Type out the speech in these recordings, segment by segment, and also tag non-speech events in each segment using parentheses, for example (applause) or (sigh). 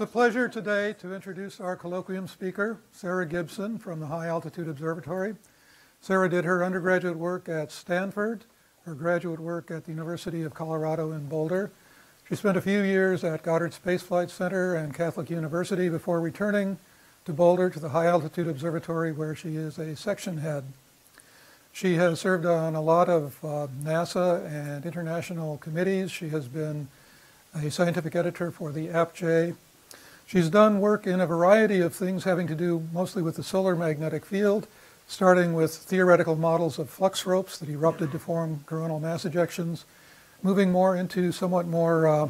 it's a pleasure today to introduce our colloquium speaker, Sarah Gibson from the High Altitude Observatory. Sarah did her undergraduate work at Stanford, her graduate work at the University of Colorado in Boulder. She spent a few years at Goddard Space Flight Center and Catholic University before returning to Boulder to the High Altitude Observatory where she is a section head. She has served on a lot of uh, NASA and international committees. She has been a scientific editor for the APJ. She's done work in a variety of things having to do mostly with the solar magnetic field, starting with theoretical models of flux ropes that erupted to form coronal mass ejections, moving more into somewhat more uh,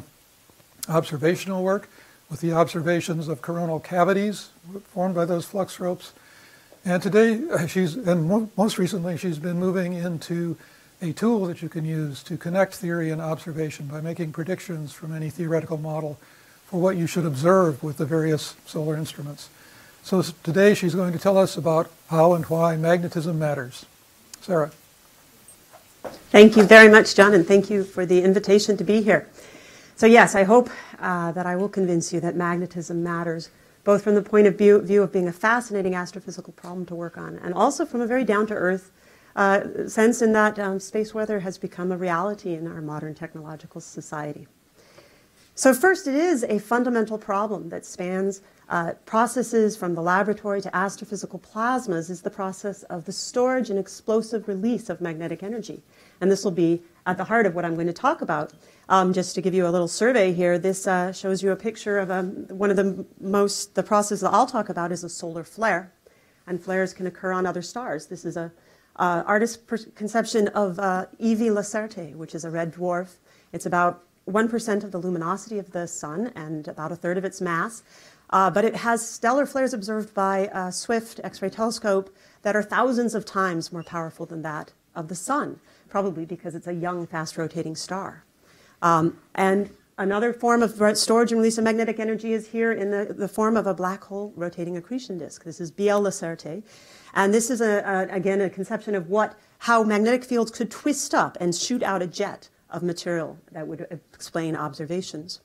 observational work with the observations of coronal cavities formed by those flux ropes. And today, uh, she's, and mo most recently, she's been moving into a tool that you can use to connect theory and observation by making predictions from any theoretical model for what you should observe with the various solar instruments. So today she's going to tell us about how and why magnetism matters. Sarah. Thank you very much, John, and thank you for the invitation to be here. So yes, I hope uh, that I will convince you that magnetism matters, both from the point of view, of being a fascinating astrophysical problem to work on, and also from a very down-to-earth uh, sense in that um, space weather has become a reality in our modern technological society. So first, it is a fundamental problem that spans uh, processes from the laboratory to astrophysical plasmas is the process of the storage and explosive release of magnetic energy. And this will be at the heart of what I'm going to talk about. Um, just to give you a little survey here, this uh, shows you a picture of um, one of the most, the process that I'll talk about is a solar flare. And flares can occur on other stars. This is a uh, artist's conception of uh, EV Lacertae, which is a red dwarf. It's about 1% of the luminosity of the sun and about a third of its mass. Uh, but it has stellar flares observed by a Swift X ray telescope that are thousands of times more powerful than that of the sun, probably because it's a young, fast rotating star. Um, and another form of storage and release of magnetic energy is here in the, the form of a black hole rotating accretion disk. This is BL Lacertae. And this is, a, a, again, a conception of what, how magnetic fields could twist up and shoot out a jet of material that would explain observations.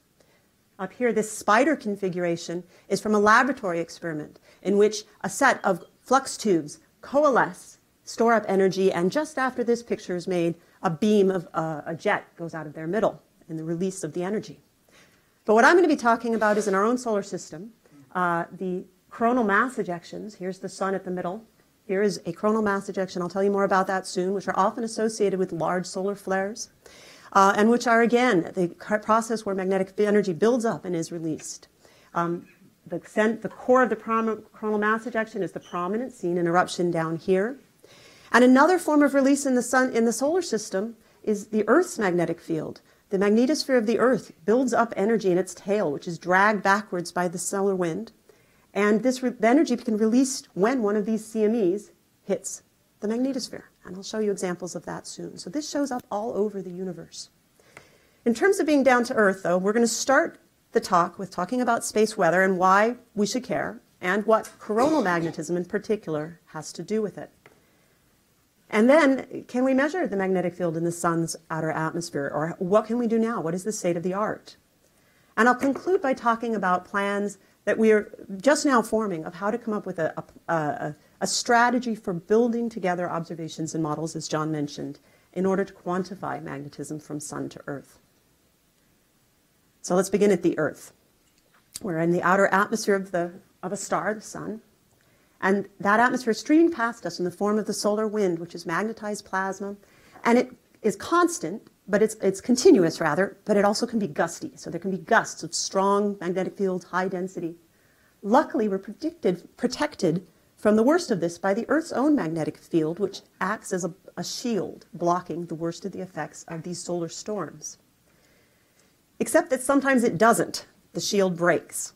Up here, this spider configuration is from a laboratory experiment in which a set of flux tubes coalesce, store up energy, and just after this picture is made, a beam of uh, a jet goes out of their middle in the release of the energy. But what I'm going to be talking about is in our own solar system, uh, the coronal mass ejections. Here's the sun at the middle. Here is a coronal mass ejection. I'll tell you more about that soon, which are often associated with large solar flares, uh, and which are, again, the process where magnetic energy builds up and is released. Um, the, the, core of the coronal mass ejection is the prominence, seen in eruption down here. And another form of release in the sun in the solar system is the Earth's magnetic field. The magnetosphere of the Earth builds up energy in its tail, which is dragged backwards by the solar wind. And this the energy can be released when one of these CMEs hits the magnetosphere. And I'll show you examples of that soon. So this shows up all over the universe. In terms of being down to earth, though, we're going to start the talk with talking about space weather and why we should care, and what coronal magnetism in particular has to do with it. And then, can we measure the magnetic field in the sun's outer atmosphere? Or what can we do now? What is the state of the art? And I'll conclude by talking about plans that we are just now forming of how to come up with a, a, a, a strategy for building together observations and models, as John mentioned, in order to quantify magnetism from sun to earth. So let's begin at the earth. We're in the outer atmosphere of, the, of a star, the sun, and that atmosphere is streaming past us in the form of the solar wind, which is magnetized plasma, and it is constant but it's, it's continuous rather, but it also can be gusty. So there can be gusts of strong magnetic fields, high density. Luckily, we're predicted, protected from the worst of this by the Earth's own magnetic field, which acts as a, a shield, blocking the worst of the effects of these solar storms. Except that sometimes it doesn't. The shield breaks.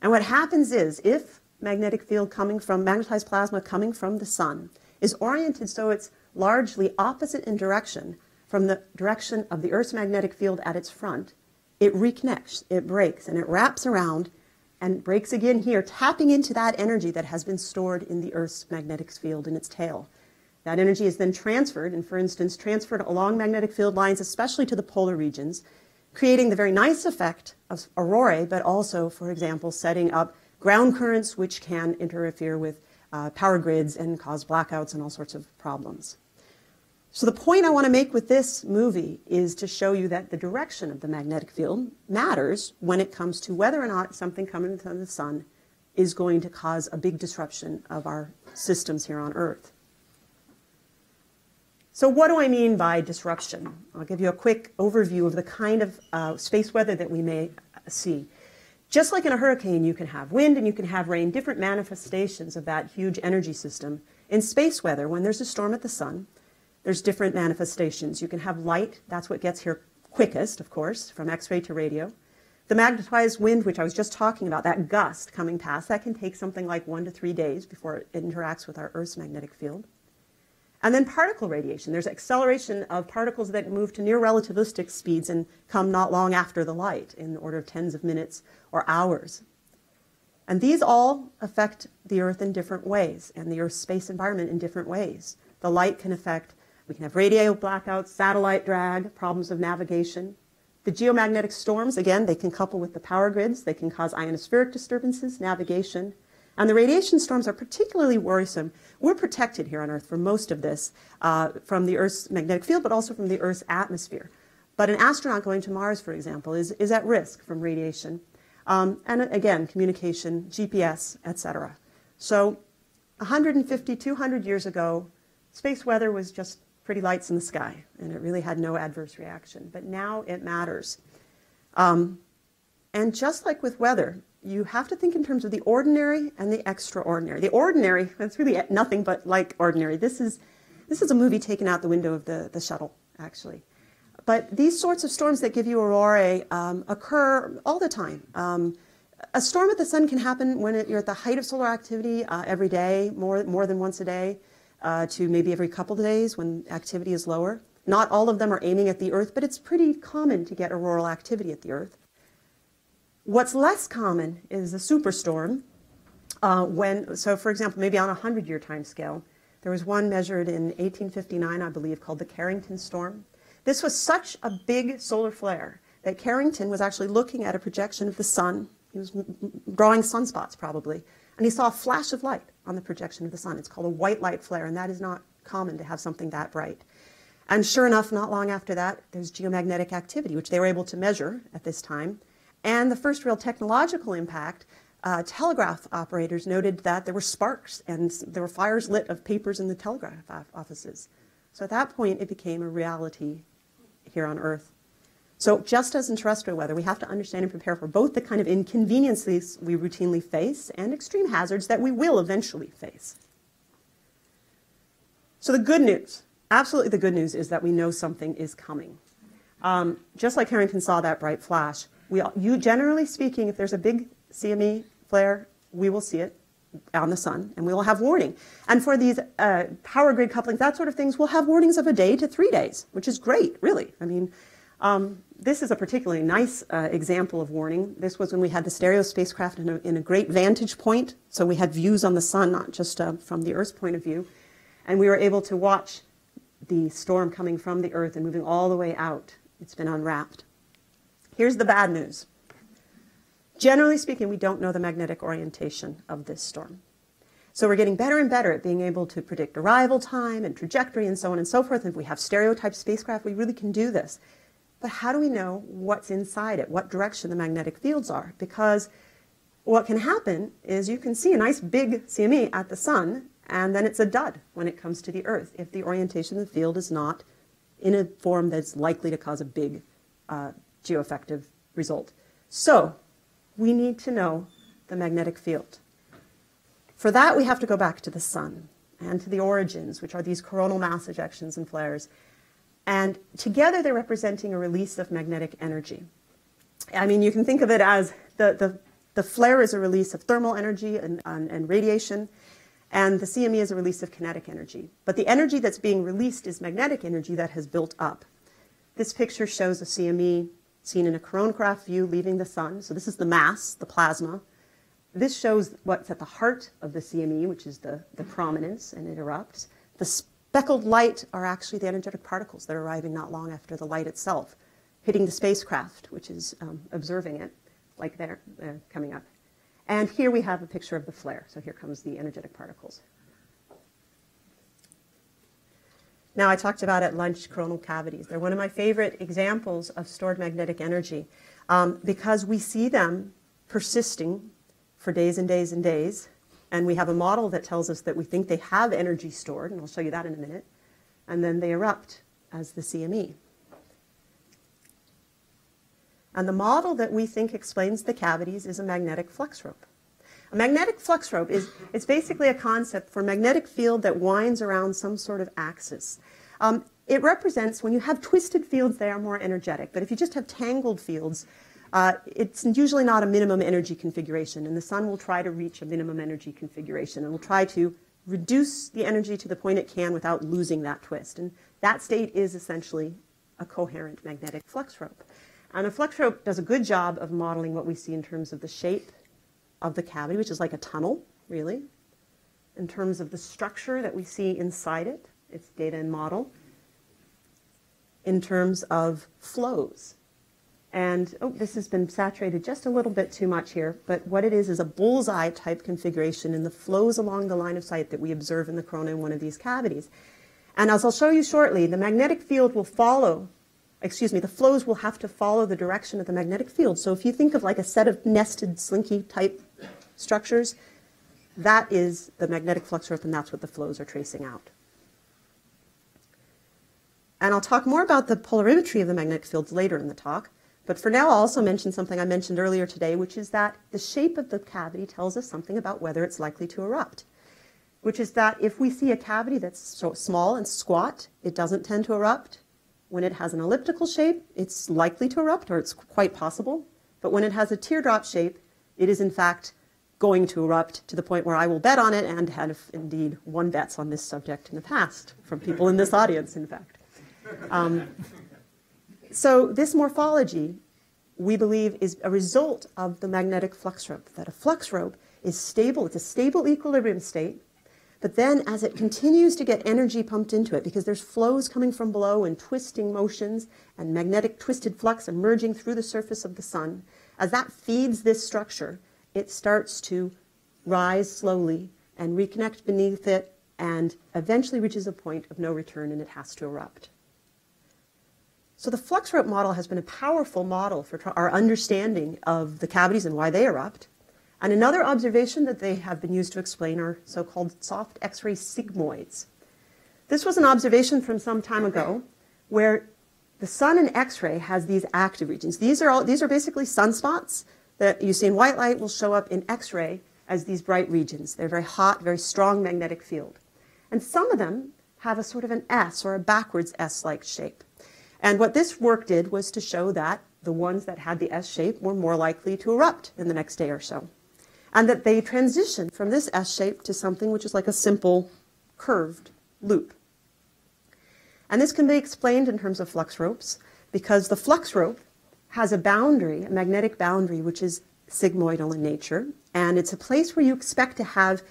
And what happens is, if magnetic field coming from magnetized plasma coming from the sun is oriented so it's largely opposite in direction from the direction of the Earth's magnetic field at its front, it reconnects, it breaks, and it wraps around and breaks again here, tapping into that energy that has been stored in the Earth's magnetic field in its tail. That energy is then transferred, and for instance, transferred along magnetic field lines, especially to the polar regions, creating the very nice effect of aurorae, but also, for example, setting up ground currents which can interfere with uh, power grids and cause blackouts and all sorts of problems. So the point I want to make with this movie is to show you that the direction of the magnetic field matters when it comes to whether or not something coming from the sun is going to cause a big disruption of our systems here on Earth. So what do I mean by disruption? I'll give you a quick overview of the kind of uh, space weather that we may see. Just like in a hurricane, you can have wind and you can have rain, different manifestations of that huge energy system. In space weather, when there's a storm at the sun, there's different manifestations. You can have light, that's what gets here quickest, of course, from X-ray to radio. The magnetized wind, which I was just talking about, that gust coming past, that can take something like one to three days before it interacts with our Earth's magnetic field. And then particle radiation. There's acceleration of particles that move to near relativistic speeds and come not long after the light, in the order of tens of minutes or hours. And these all affect the Earth in different ways and the Earth's space environment in different ways. The light can affect we can have radio blackouts, satellite drag, problems of navigation. The geomagnetic storms, again, they can couple with the power grids. They can cause ionospheric disturbances, navigation. And the radiation storms are particularly worrisome. We're protected here on Earth for most of this uh, from the Earth's magnetic field, but also from the Earth's atmosphere. But an astronaut going to Mars, for example, is, is at risk from radiation. Um, and again, communication, GPS, etc. So 150, 200 years ago, space weather was just pretty lights in the sky, and it really had no adverse reaction. But now it matters. Um, and just like with weather, you have to think in terms of the ordinary and the extraordinary. The ordinary, (laughs) that's really nothing but like ordinary. This is, this is a movie taken out the window of the, the shuttle, actually. But these sorts of storms that give you aurorae um, occur all the time. Um, a storm at the sun can happen when it, you're at the height of solar activity uh, every day, more, more than once a day uh, to maybe every couple of days when activity is lower. Not all of them are aiming at the Earth, but it's pretty common to get auroral activity at the Earth. What's less common is a superstorm. Uh, when, so, for example, maybe on a 100 year time scale, there was one measured in 1859, I believe, called the Carrington Storm. This was such a big solar flare that Carrington was actually looking at a projection of the sun. He was drawing sunspots, probably, and he saw a flash of light on the projection of the sun. It's called a white light flare, and that is not common to have something that bright. And sure enough, not long after that, there's geomagnetic activity, which they were able to measure at this time. And the first real technological impact, uh, telegraph operators noted that there were sparks and there were fires lit of papers in the telegraph offices. So at that point, it became a reality here on Earth. So just as in terrestrial weather, we have to understand and prepare for both the kind of inconveniences we routinely face and extreme hazards that we will eventually face. So the good news, absolutely the good news, is that we know something is coming. Um, just like Carrington saw that bright flash, we, you generally speaking, if there's a big CME flare, we will see it on the sun, and we will have warning. And for these uh, power grid couplings, that sort of things, we'll have warnings of a day to three days, which is great, really. I mean, um, this is a particularly nice uh, example of warning. This was when we had the stereo spacecraft in a, in a, great vantage point, so we had views on the sun, not just uh, from the Earth's point of view. And we were able to watch the storm coming from the Earth and moving all the way out. It's been unwrapped. Here's the bad news. Generally speaking, we don't know the magnetic orientation of this storm. So we're getting better and better at being able to predict arrival time and trajectory and so on and so forth. And if we have stereotyped spacecraft, we really can do this. But how do we know what's inside it, what direction the magnetic fields are? Because what can happen is you can see a nice big CME at the sun, and then it's a dud when it comes to the Earth if the orientation of the field is not in a form that's likely to cause a big uh, geoeffective result. So we need to know the magnetic field. For that, we have to go back to the sun and to the origins, which are these coronal mass ejections and flares. And together they're representing a release of magnetic energy. I mean, you can think of it as the, the, the flare is a release of thermal energy and, and, and radiation, and the CME is a release of kinetic energy. But the energy that's being released is magnetic energy that has built up. This picture shows a CME seen in a coronagraph view leaving the sun. So this is the mass, the plasma. This shows what's at the heart of the CME, which is the, the prominence, and it erupts. The speckled light are actually the energetic particles that are arriving not long after the light itself. hitting the spacecraft, which is um, observing it, like there, uh, coming up. And here we have a picture of the flare. So here comes the energetic particles. Now, I talked about at lunch coronal cavities. They're one of my favorite examples of stored magnetic energy um, because we see them persisting for days and days and days. And we have a model that tells us that we think they have energy stored, and I'll show you that in a minute. And then they erupt as the CME. And the model that we think explains the cavities is a magnetic flux rope. A magnetic flux rope is it's basically a concept for a magnetic field that winds around some sort of axis. Um, it represents when you have twisted fields, they are more energetic. But if you just have tangled fields, uh, it's usually not a minimum energy configuration. And the sun will try to reach a minimum energy configuration and will try to reduce the energy to the point it can without losing that twist. And that state is essentially a coherent magnetic flux rope. And a flux rope does a good job of modeling what we see in terms of the shape of the cavity, which is like a tunnel, really, in terms of the structure that we see inside it, its data and model, in terms of flows. And oh, this has been saturated just a little bit too much here, but what it is is a bullseye type configuration in the flows along the line of sight that we observe in the corona in one of these cavities. And as I'll show you shortly, the magnetic field will follow excuse me, the flows will have to follow the direction of the magnetic field. So if you think of like a set of nested slinky type structures, that is the magnetic flux rope, and that's what the flows are tracing out. And I'll talk more about the polarimetry of the magnetic fields later in the talk. But for now, I'll also mention something I mentioned earlier today, which is that the shape of the cavity tells us something about whether it's likely to erupt. Which is that if we see a cavity that's so small and squat, it doesn't tend to erupt. When it has an elliptical shape, it's likely to erupt, or it's quite possible. But when it has a teardrop shape, it is in fact going to erupt to the point where I will bet on it and have indeed won bets on this subject in the past from people in this audience, in fact. Um, so, this morphology, we believe, is a result of the magnetic flux rope, that a flux rope is stable, it's a stable equilibrium state but then as it continues to get energy pumped into it, because there's flows coming from below and twisting motions and magnetic twisted flux emerging through the surface of the sun, as that feeds this structure, it starts to rise slowly and reconnect beneath it and eventually reaches a point of no return and it has to erupt. So the flux rope model has been a powerful model for our understanding of the cavities and why they erupt. And another observation that they have been used to explain are so-called soft X-ray sigmoids. This was an observation from some time ago where the sun in X-ray has these active regions. These are, all, these are basically sunspots that you see in white light will show up in X-ray as these bright regions. They're very hot, very strong magnetic field. And some of them have a sort of an S or a backwards S-like shape. And what this work did was to show that the ones that had the S shape were more likely to erupt in the next day or so and that they transitioned from this S shape to something which is like a simple curved loop. And this can be explained in terms of flux ropes because the flux rope has a boundary, a magnetic boundary, which is sigmoidal in nature, and it's a place where you expect to have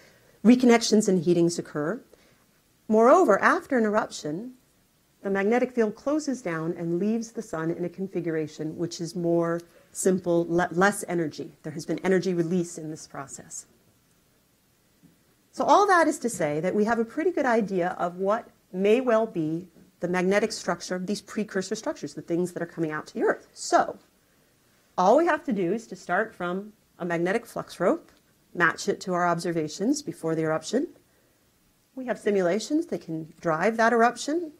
reconnections and heatings occur. Moreover, after an eruption, the magnetic field closes down and leaves the sun in a configuration which is more simple, le less energy. There has been energy release in this process. So all that is to say that we have a pretty good idea of what may well be the magnetic structure of these precursor structures, the things that are coming out to the Earth. So all we have to do is to start from a magnetic flux rope, match it to our observations before the eruption. We have simulations that can drive that eruption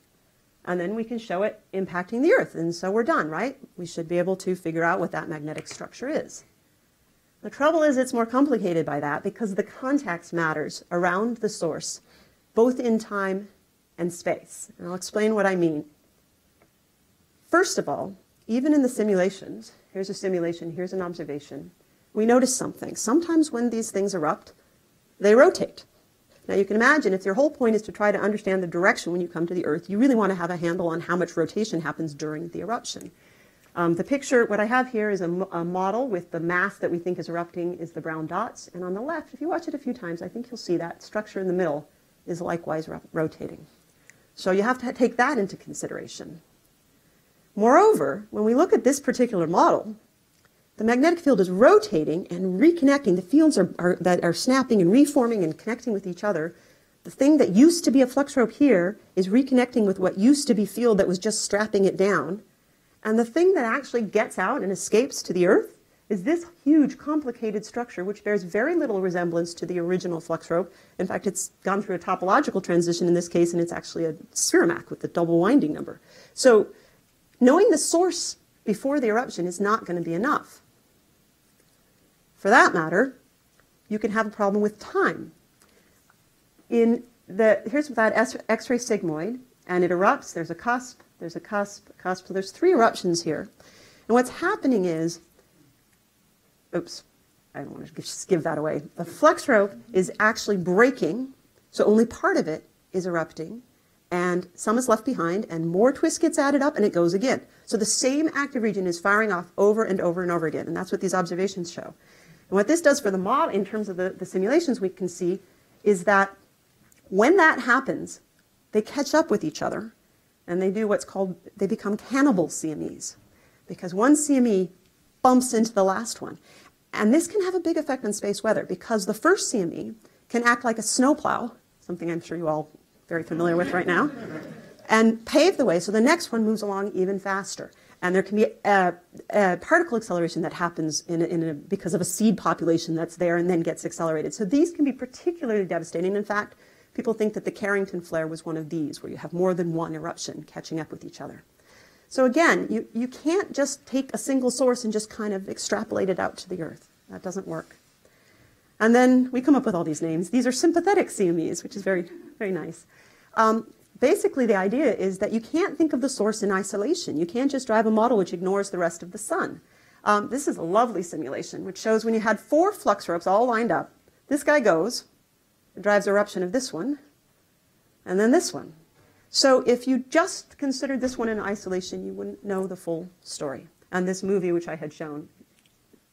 and then we can show it impacting the Earth. And so we're done, right? We should be able to figure out what that magnetic structure is. The trouble is it's more complicated by that because the context matters around the source, both in time and space. And I'll explain what I mean. First of all, even in the simulations, here's a simulation, here's an observation, we notice something. Sometimes when these things erupt, they rotate. Now you can imagine if your whole point is to try to understand the direction when you come to the Earth, you really want to have a handle on how much rotation happens during the eruption. Um, the picture, what I have here is a, a, model with the mass that we think is erupting is the brown dots. And on the left, if you watch it a few times, I think you'll see that structure in the middle is likewise ro rotating. So you have to take that into consideration. Moreover, when we look at this particular model, the magnetic field is rotating and reconnecting. The fields are, are, that are snapping and reforming and connecting with each other. The thing that used to be a flux rope here is reconnecting with what used to be field that was just strapping it down. And the thing that actually gets out and escapes to the Earth is this huge, complicated structure, which bears very little resemblance to the original flux rope. In fact, it's gone through a topological transition in this case, and it's actually a spheromak with a double winding number. So knowing the source before the eruption is not going to be enough. For that matter, you can have a problem with time. In the, here's that X-ray sigmoid, and it erupts. There's a cusp, there's a cusp, a cusp. So there's three eruptions here. And what's happening is, oops, I don't want to just give that away. The flux rope is actually breaking, so only part of it is erupting, and some is left behind, and more twist gets added up, and it goes again. So the same active region is firing off over and over and over again, and that's what these observations show. And what this does for the model, in terms of the, the simulations we can see, is that when that happens, they catch up with each other, and they do what's called, they become cannibal CMEs, because one CME bumps into the last one. And this can have a big effect on space weather, because the first CME can act like a snowplow, something I'm sure you all very familiar with right now, and pave the way so the next one moves along even faster. And there can be a, a particle acceleration that happens in a, in a, because of a seed population that's there and then gets accelerated. So these can be particularly devastating. In fact, people think that the Carrington flare was one of these, where you have more than one eruption catching up with each other. So again, you, you can't just take a single source and just kind of extrapolate it out to the Earth. That doesn't work. And then we come up with all these names. These are sympathetic CMEs, which is very, very nice. Um, basically, the idea is that you can't think of the source in isolation. You can't just drive a model which ignores the rest of the sun. Um, this is a lovely simulation, which shows when you had four flux ropes all lined up, this guy goes, drives eruption of this one, and then this one. So if you just considered this one in isolation, you wouldn't know the full story. And this movie, which I had shown,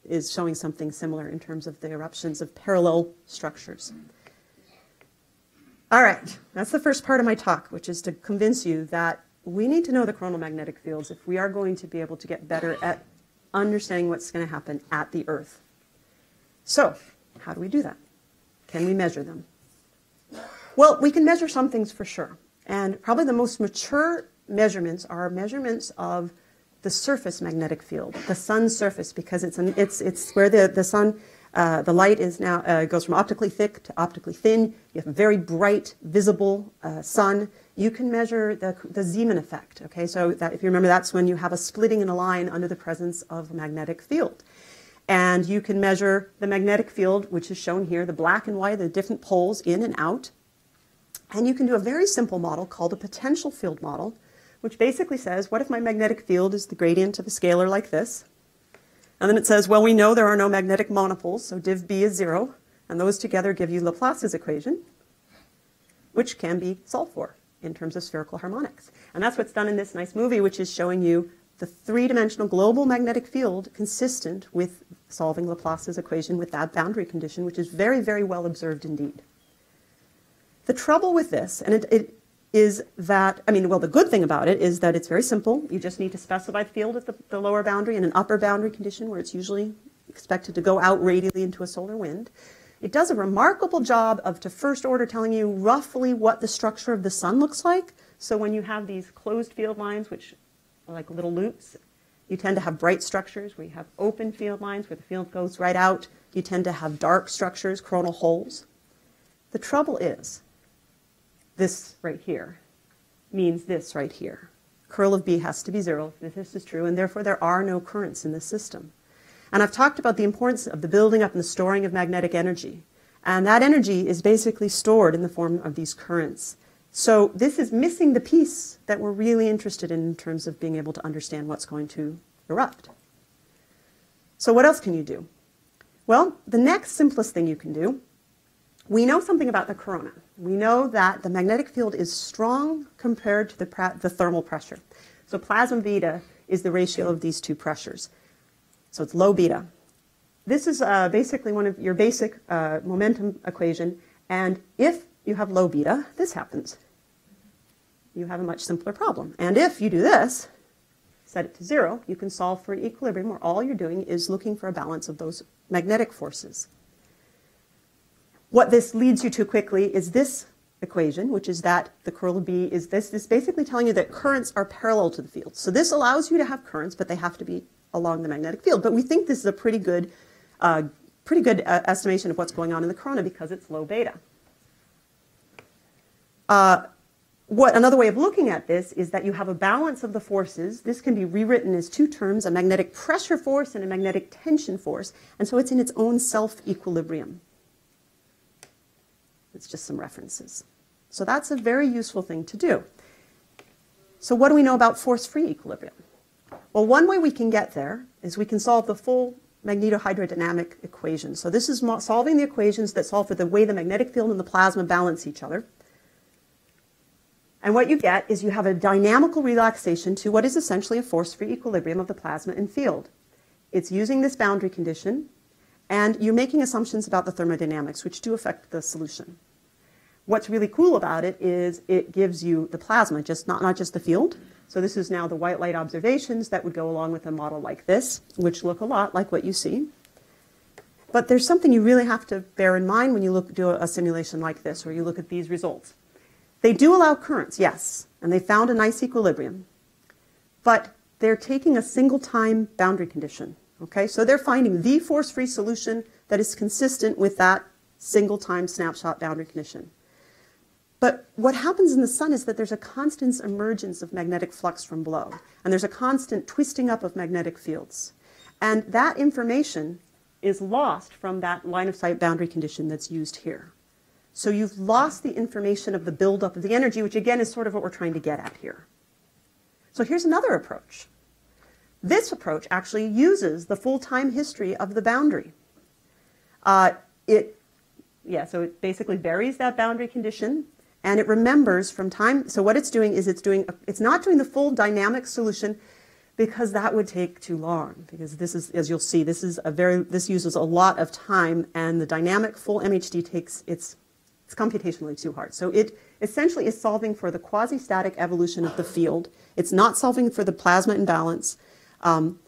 is showing something similar in terms of the eruptions of parallel structures. All right, that's the first part of my talk, which is to convince you that we need to know the coronal magnetic fields if we are going to be able to get better at understanding what's going to happen at the Earth. So, how do we do that? Can we measure them? Well, we can measure some things for sure. And probably the most mature measurements are measurements of the surface magnetic field, the sun's surface, because it's, an, it's, it's where the, the sun uh, the light is now uh, goes from optically thick to optically thin. You have a very bright, visible uh, sun. You can measure the, the Zeeman effect. Okay, so that, if you remember, that's when you have a splitting in a line under the presence of a magnetic field. And you can measure the magnetic field, which is shown here, the black and white, the different poles in and out. And you can do a very simple model called a potential field model, which basically says, what if my magnetic field is the gradient of a scalar like this? And then it says, well, we know there are no magnetic monopoles, so div B is zero, and those together give you Laplace's equation, which can be solved for in terms of spherical harmonics. And that's what's done in this nice movie, which is showing you the three-dimensional global magnetic field consistent with solving Laplace's equation with that boundary condition, which is very, very well observed indeed. The trouble with this, and it, it is that, I mean, well, the good thing about it is that it's very simple. You just need to specify the field at the, the lower boundary and an upper boundary condition where it's usually expected to go out radially into a solar wind. It does a remarkable job of, to first order, telling you roughly what the structure of the sun looks like. So when you have these closed field lines, which are like little loops, you tend to have bright structures where you have open field lines where the field goes right out. You tend to have dark structures, coronal holes. The trouble is this right here means this right here. Curl of B has to be zero if this is true, and therefore there are no currents in the system. And I've talked about the importance of the building up and the storing of magnetic energy. And that energy is basically stored in the form of these currents. So this is missing the piece that we're really interested in in terms of being able to understand what's going to erupt. So what else can you do? Well, the next simplest thing you can do we know something about the corona. We know that the magnetic field is strong compared to the, the thermal pressure. So plasma beta is the ratio of these two pressures. So it's low beta. This is uh, basically one of your basic uh, momentum equation. And if you have low beta, this happens. You have a much simpler problem. And if you do this, set it to zero, you can solve for an equilibrium where all you're doing is looking for a balance of those magnetic forces. What this leads you to quickly is this equation, which is that the curl of B is this. This basically telling you that currents are parallel to the field. So this allows you to have currents, but they have to be along the magnetic field. But we think this is a pretty good, uh, pretty good uh, estimation of what's going on in the corona because it's low beta. Uh, what another way of looking at this is that you have a balance of the forces. This can be rewritten as two terms: a magnetic pressure force and a magnetic tension force, and so it's in its own self-equilibrium. It's just some references. So that's a very useful thing to do. So what do we know about force-free equilibrium? Well, one way we can get there is we can solve the full magnetohydrodynamic equation. So this is solving the equations that solve for the way the magnetic field and the plasma balance each other. And what you get is you have a dynamical relaxation to what is essentially a force-free equilibrium of the plasma and field. It's using this boundary condition, and you're making assumptions about the thermodynamics, which do affect the solution. What's really cool about it is it gives you the plasma, just not, not just the field. So this is now the white light observations that would go along with a model like this, which look a lot like what you see. But there's something you really have to bear in mind when you look, do a simulation like this, or you look at these results. They do allow currents, yes, and they found a nice equilibrium. But they're taking a single time boundary condition. Okay, so they're finding the force free solution that is consistent with that single time snapshot boundary condition. But what happens in the sun is that there's a constant emergence of magnetic flux from below, and there's a constant twisting up of magnetic fields. And that information is lost from that line of sight boundary condition that's used here. So you've lost the information of the buildup of the energy, which again is sort of what we're trying to get at here. So here's another approach. This approach actually uses the full time history of the boundary. Uh, it, yeah, so it basically buries that boundary condition and it remembers from time. So what it's doing is it's doing, it's not doing the full dynamic solution because that would take too long. Because this is, as you'll see, this is a very, this uses a lot of time and the dynamic full MHD takes, it's it's computationally too hard. So it essentially is solving for the quasi-static evolution of the field. It's not solving for the plasma imbalance. Um,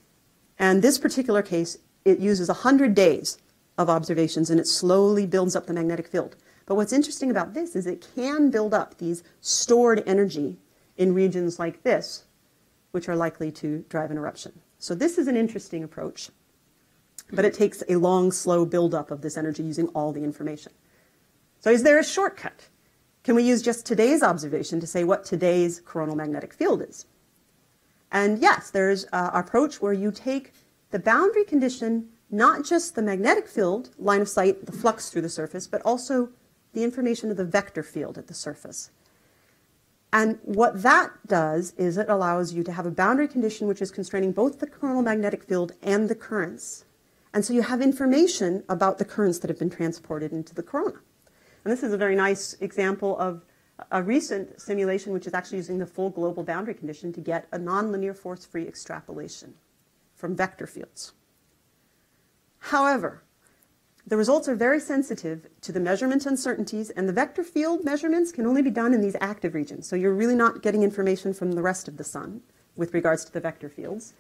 and this particular case, it uses 100 days of observations and it slowly builds up the magnetic field. But what's interesting about this is it can build up these stored energy in regions like this, which are likely to drive an eruption. So this is an interesting approach, but it takes a long, slow buildup of this energy using all the information. So is there a shortcut? Can we use just today's observation to say what today's coronal magnetic field is? And yes, there's an approach where you take the boundary condition, not just the magnetic field, line of sight, the flux through the surface, but also the information of the vector field at the surface. And what that does is it allows you to have a boundary condition which is constraining both the coronal magnetic field and the currents. And so you have information about the currents that have been transported into the corona. And this is a very nice example of a recent simulation which is actually using the full global boundary condition to get a nonlinear force-free extrapolation from vector fields. However, the results are very sensitive to the measurement uncertainties, and the vector field measurements can only be done in these active regions. So you're really not getting information from the rest of the sun with regards to the vector fields.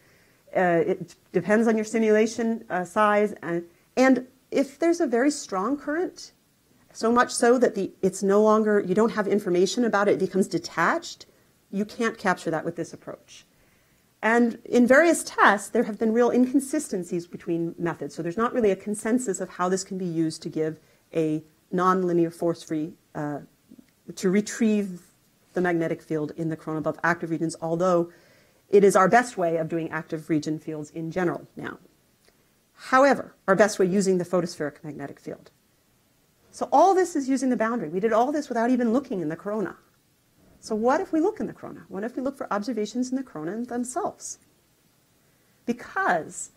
Uh, it depends on your simulation uh, size, and, and if there's a very strong current, so much so that the, it's no longer, you don't have information about it, it becomes detached. You can't capture that with this approach. And in various tests, there have been real inconsistencies between methods. So there's not really a consensus of how this can be used to give a nonlinear force-free, uh, to retrieve the magnetic field in the above active regions, although it is our best way of doing active region fields in general now. However, our best way using the photospheric magnetic field. So all this is using the boundary. We did all this without even looking in the corona. So what if we look in the corona? What if we look for observations in the corona themselves? Because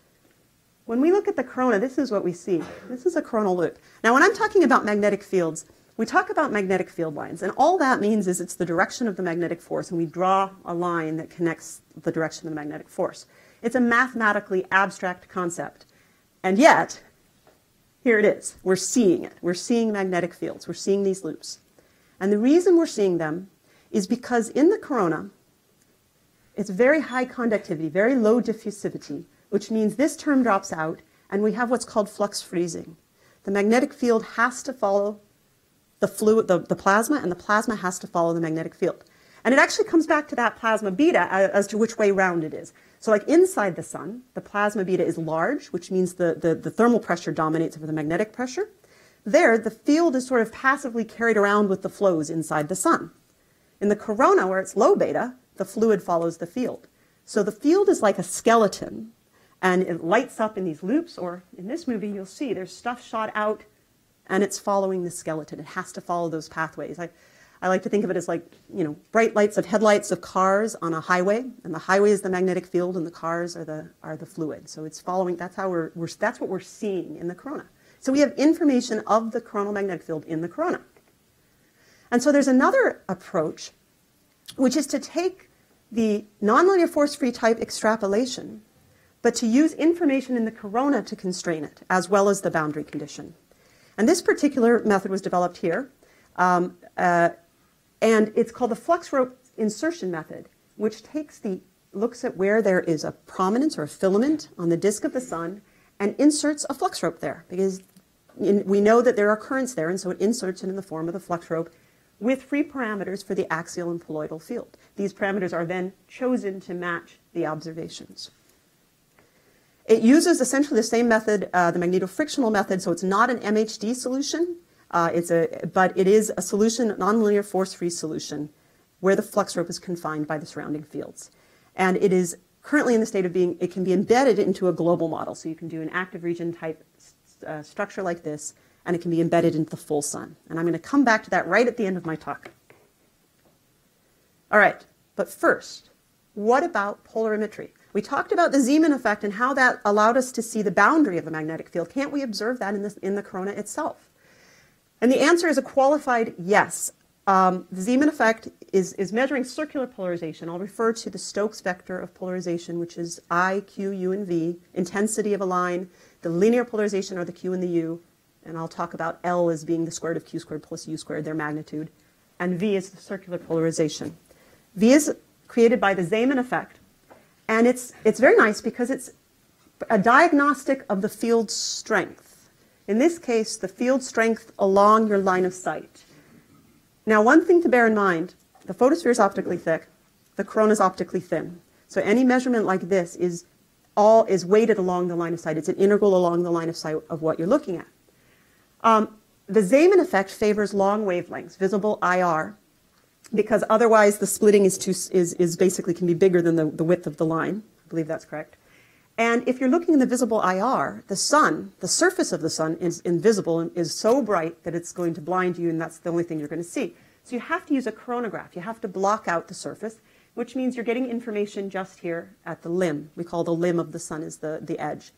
when we look at the corona, this is what we see. This is a coronal loop. Now, when I'm talking about magnetic fields, we talk about magnetic field lines, and all that means is it's the direction of the magnetic force, and we draw a line that connects the direction of the magnetic force. It's a mathematically abstract concept. And yet, here it is. We're seeing it. We're seeing magnetic fields. We're seeing these loops. And the reason we're seeing them is because in the corona, it's very high conductivity, very low diffusivity, which means this term drops out, and we have what's called flux freezing. The magnetic field has to follow the fluid, the, the plasma, and the plasma has to follow the magnetic field. And it actually comes back to that plasma beta as, as to which way round it is. So like inside the sun, the plasma beta is large, which means the, the, the thermal pressure dominates over the magnetic pressure. There, the field is sort of passively carried around with the flows inside the sun. In the corona, where it's low beta, the fluid follows the field. So the field is like a skeleton, and it lights up in these loops, or in this movie, you'll see there's stuff shot out, and it's following the skeleton. It has to follow those pathways. I, I like to think of it as like, you know, bright lights of headlights of cars on a highway, and the highway is the magnetic field, and the cars are the, are the fluid. So it's following, that's how we're, we're that's what we're seeing in the corona. So we have information of the coronal magnetic field in the corona. And so there's another approach, which is to take the nonlinear force-free type extrapolation, but to use information in the corona to constrain it, as well as the boundary condition. And this particular method was developed here. Um, uh, and it's called the flux rope insertion method, which takes the looks at where there is a prominence or a filament on the disk of the sun and inserts a flux rope there because in, we know that there are currents there, and so it inserts it in the form of the flux rope with free parameters for the axial and poloidal field. These parameters are then chosen to match the observations. It uses essentially the same method, uh, the magnetofrictional method, so it's not an MHD solution, uh, it's a, but it is a solution, a nonlinear force-free solution, where the flux rope is confined by the surrounding fields. And it is currently in the state of being, it can be embedded into a global model. So you can do an active region type uh, structure like this, and it can be embedded into the full sun. And I'm going to come back to that right at the end of my talk. All right, but first, what about polarimetry? We talked about the Zeeman effect and how that allowed us to see the boundary of the magnetic field. Can't we observe that in, this, in the corona itself? And the answer is a qualified yes. Um, the Zeeman effect is, is measuring circular polarization. I'll refer to the Stokes vector of polarization, which is I, Q, U, and V, intensity of a line, the linear polarization are the Q and the U, and I'll talk about L as being the square root of Q squared plus U squared, their magnitude, and V is the circular polarization. V is created by the Zeeman effect, and it's, it's very nice because it's a diagnostic of the field strength. In this case, the field strength along your line of sight. Now, one thing to bear in mind, the photosphere is optically thick, the corona is optically thin. So any measurement like this is all is weighted along the line of sight. It's an integral along the line of sight of what you're looking at. Um, the Zeeman effect favors long wavelengths, visible IR, because otherwise the splitting is, too, is, is basically can be bigger than the, the width of the line. I believe that's correct. And if you're looking in the visible IR, the sun, the surface of the sun is invisible and is so bright that it's going to blind you, and that's the only thing you're going to see. So you have to use a coronagraph. You have to block out the surface, which means you're getting information just here at the limb. We call the limb of the sun is the, the edge.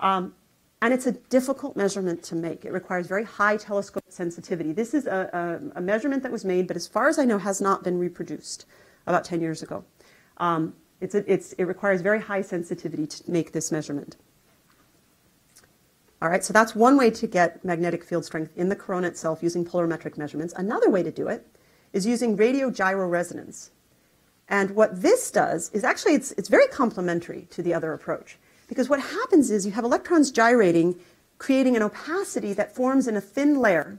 Um, and it's a difficult measurement to make. It requires very high telescope sensitivity. This is a, a, a measurement that was made, but as far as I know, has not been reproduced about 10 years ago. Um, it's a, it's, it requires very high sensitivity to make this measurement. All right, so that's one way to get magnetic field strength in the corona itself using polarimetric measurements. Another way to do it is using radio gyro resonance. And what this does is actually it's, it's very complementary to the other approach. Because what happens is you have electrons gyrating, creating an opacity that forms in a thin layer.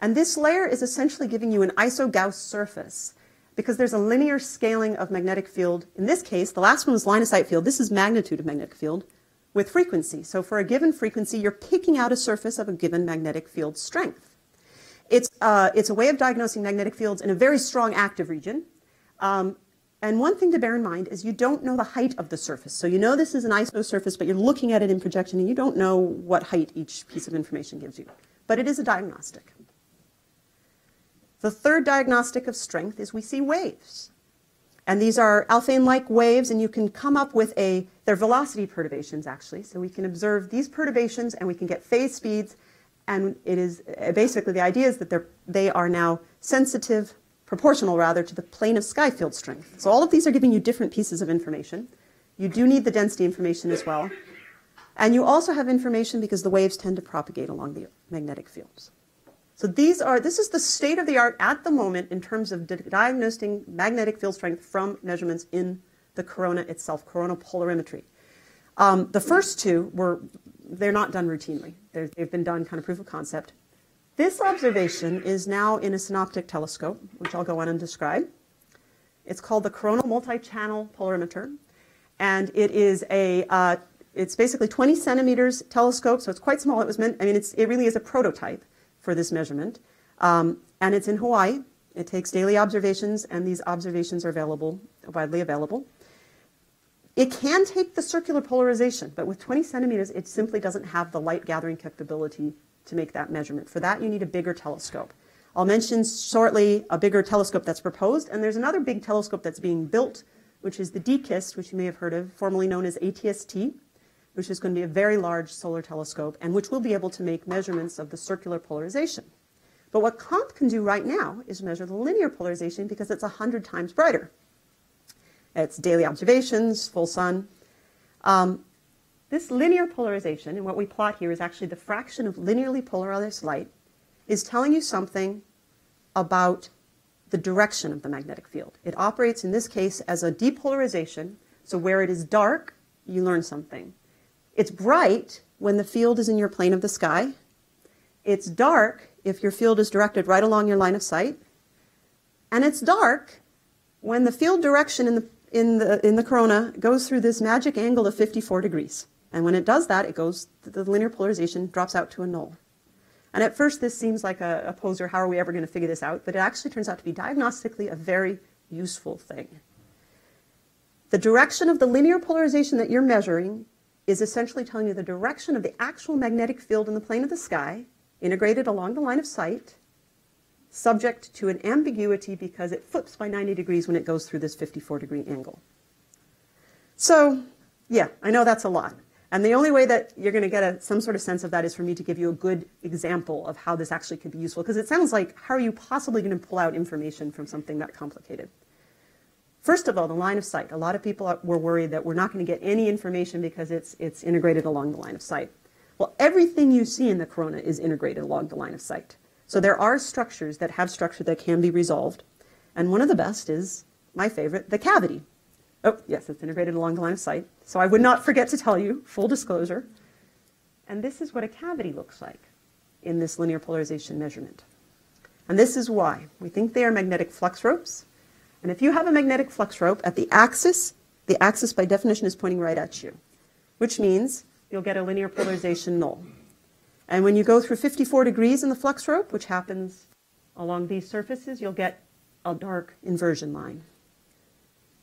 And this layer is essentially giving you an iso-Gauss surface because there's a linear scaling of magnetic field. In this case, the last one was line of sight field. This is magnitude of magnetic field with frequency. So for a given frequency, you're picking out a surface of a given magnetic field strength. It's, uh, it's a way of diagnosing magnetic fields in a very strong active region. Um, and one thing to bear in mind is you don't know the height of the surface. So you know this is an iso surface, but you're looking at it in projection and you don't know what height each piece of information gives you. But it is a diagnostic. The third diagnostic of strength is we see waves. And these are Alfvén-like waves, and you can come up with a, they're velocity perturbations actually. So we can observe these perturbations and we can get phase speeds. And it is uh, basically the idea is that they're, they are now sensitive, proportional rather, to the plane of sky field strength. So all of these are giving you different pieces of information. You do need the density information as well. And you also have information because the waves tend to propagate along the magnetic fields. So these are, this is the state of the art at the moment in terms of diagnosing magnetic field strength from measurements in the corona itself, coronal polarimetry. Um, the first two were, they're not done routinely. they they've been done kind of proof of concept. This observation is now in a synoptic telescope, which I'll go on and describe. It's called the coronal multi-channel polarimeter, and it is a uh, it's basically 20 centimeters telescope, so it's quite small. It was meant, I mean, it's, it really is a prototype for this measurement, um, and it's in Hawaii. It takes daily observations, and these observations are available, widely available. It can take the circular polarization, but with 20 centimeters, it simply doesn't have the light gathering capability to make that measurement. For that, you need a bigger telescope. I'll mention shortly a bigger telescope that's proposed, and there's another big telescope that's being built, which is the DKIST, which you may have heard of, formerly known as ATST, which is going to be a very large solar telescope, and which will be able to make measurements of the circular polarization. But what COMP can do right now is measure the linear polarization because it's 100 times brighter. It's daily observations, full sun. Um, this linear polarization, and what we plot here is actually the fraction of linearly polarized light, is telling you something about the direction of the magnetic field. It operates in this case as a depolarization, so where it is dark, you learn something. It's bright when the field is in your plane of the sky. It's dark if your field is directed right along your line of sight. And it's dark when the field direction in the, in the, in the corona goes through this magic angle of 54 degrees. And when it does that, it goes, the linear polarization drops out to a null. And at first, this seems like a, a poser, how are we ever going to figure this out? But it actually turns out to be diagnostically a very useful thing. The direction of the linear polarization that you're measuring is essentially telling you the direction of the actual magnetic field in the plane of the sky integrated along the line of sight, subject to an ambiguity because it flips by 90 degrees when it goes through this 54 degree angle. So, yeah, I know that's a lot. And the only way that you're going to get a, some sort of sense of that is for me to give you a good example of how this actually could be useful. Because it sounds like, how are you possibly going to pull out information from something that complicated? First of all, the line of sight. A lot of people were worried that we're not going to get any information because it's, it's integrated along the line of sight. Well, everything you see in the corona is integrated along the line of sight. So there are structures that have structure that can be resolved. And one of the best is my favorite, the cavity. Oh, yes, it's integrated along the line of sight. So I would not forget to tell you, full disclosure. And this is what a cavity looks like in this linear polarization measurement. And this is why. We think they are magnetic flux ropes. And if you have a magnetic flux rope at the axis, the axis by definition is pointing right at you, which means you'll get a linear polarization null. And when you go through 54 degrees in the flux rope, which happens along these surfaces, you'll get a dark inversion line.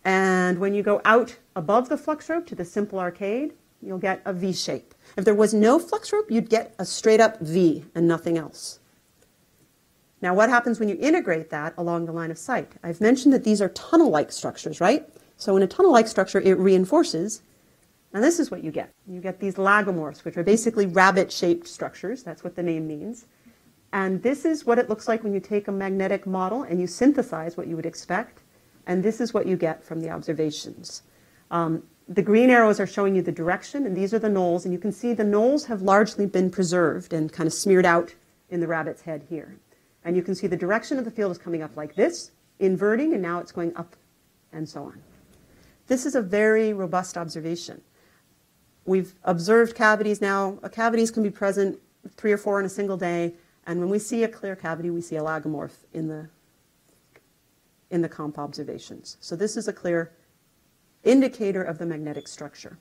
And when you go out above the flux rope to the simple arcade, you'll get a V shape. If there was no flux rope, you'd get a straight up V and nothing else. Now, what happens when you integrate that along the line of sight? I've mentioned that these are tunnel-like structures, right? So in a tunnel-like structure, it reinforces and this is what you get. You get these lagomorphs, which are basically rabbit-shaped structures. That's what the name means. And this is what it looks like when you take a magnetic model and you synthesize what you would expect. And this is what you get from the observations. Um, the green arrows are showing you the direction, and these are the nulls. And you can see the nulls have largely been preserved and kind of smeared out in the rabbit's head here. And you can see the direction of the field is coming up like this, inverting, and now it's going up, and so on. This is a very robust observation. We've observed cavities now. Uh, cavities can be present three or four in a single day, and when we see a clear cavity, we see a lagomorph in the in the comp observations. So this is a clear indicator of the magnetic structure.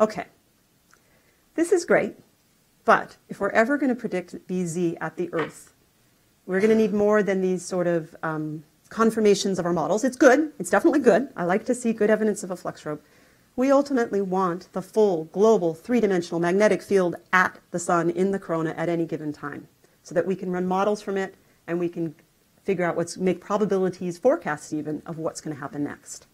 Okay, this is great, but if we're ever going to predict BZ at the Earth, we're going to need more than these sort of um, confirmations of our models. It's good. It's definitely good. I like to see good evidence of a flux rope. We ultimately want the full global three-dimensional magnetic field at the sun in the corona at any given time so that we can run models from it and we can figure out what's make probabilities forecasts even of what's going to happen next.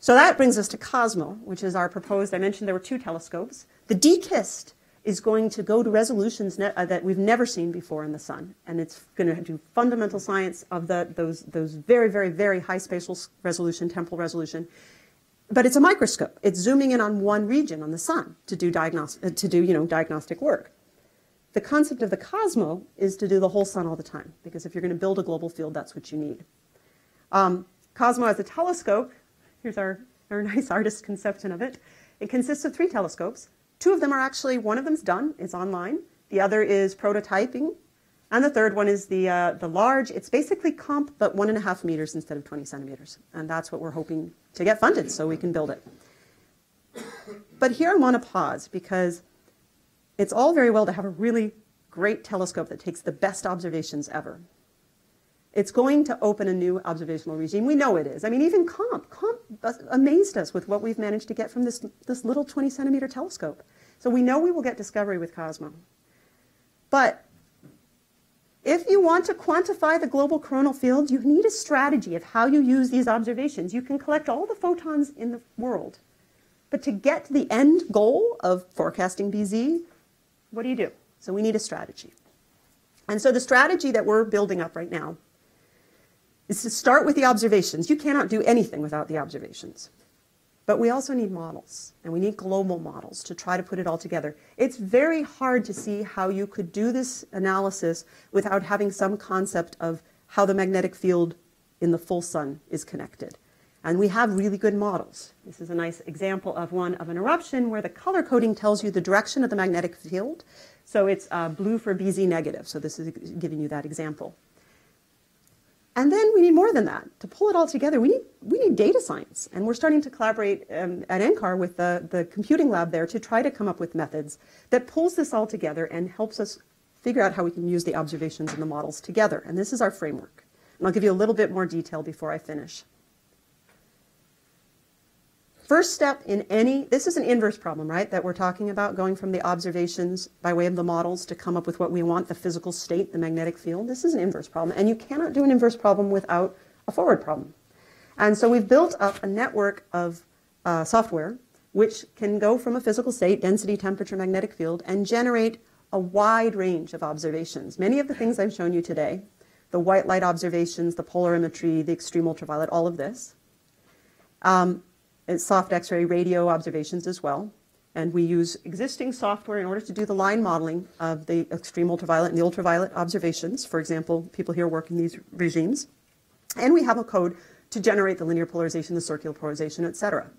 So that brings us to Cosmo, which is our proposed, I mentioned there were two telescopes. The DKIST is going to go to resolutions uh, that we've never seen before in the sun. And it's going to do fundamental science of the, those, those very, very, very high spatial resolution, temporal resolution but it's a microscope. It's zooming in on one region on the sun to do, diagnostic, uh, to do you know, diagnostic work. The concept of the Cosmo is to do the whole sun all the time, because if you're going to build a global field, that's what you need. Um, Cosmo as a telescope, here's our, our (laughs) nice artist conception of it. It consists of three telescopes. Two of them are actually, one of them's done, it's online. The other is prototyping. And the third one is the, uh, the large, it's basically comp, but one and a half meters instead of 20 centimeters. And that's what we're hoping to get funded so we can build it. But here I want to pause because it's all very well to have a really great telescope that takes the best observations ever. It's going to open a new observational regime. We know it is. I mean, even COMP, COMP Uh, amazed us with what we've managed to get from this, this little 20 centimeter telescope. So we know we will get discovery with Cosmo. But if you want to quantify the global coronal field, you need a strategy of how you use these observations. You can collect all the photons in the world. But to get to the end goal of forecasting BZ, what do you do? So we need a strategy. And so the strategy that we're building up right now is to start with the observations. You cannot do anything without the observations. But we also need models, and we need global models to try to put it all together. It's very hard to see how you could do this analysis without having some concept of how the magnetic field in the full sun is connected. And we have really good models. This is a nice example of one of an eruption where the color coding tells you the direction of the magnetic field. So it's uh, blue for BZ negative. So this is giving you that example. And then we need more than that. To pull it all together, we need, we need data science. And we're starting to collaborate um, at NCAR with the, the computing lab there to try to come up with methods that pulls this all together and helps us figure out how we can use the observations and the models together. And this is our framework. And I'll give you a little bit more detail before I finish. First step in any, this is an inverse problem, right, that we're talking about, going from the observations by way of the models to come up with what we want, the physical state, the magnetic field. This is an inverse problem, and you cannot do an inverse problem without a forward problem. And so we've built up a network of uh, software which can go from a physical state, density, temperature, magnetic field, and generate a wide range of observations. Many of the things I've shown you today, the white light observations, the polarimetry, the extreme ultraviolet, all of this. Um, soft X-ray radio observations as well. And we use existing software in order to do the line modeling of the extreme ultraviolet and the ultraviolet observations. For example, people here work in these regimes. And we have a code to generate the linear polarization, the circular polarization, et cetera.